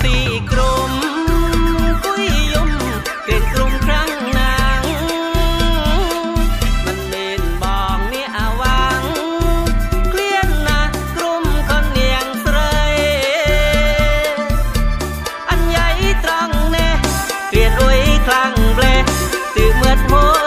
ស៊ីក្រុមគួយយំក្រៀនក្រុមខ្លាំងណាងមិនមែនបងនេះអាវាងក្លៀនណាក្រុមខននាងស្រីអញ្ញៃត្រង់នេះក្រៀនអុយខ្លាំងផ្លេទឺមឿតហូលឡា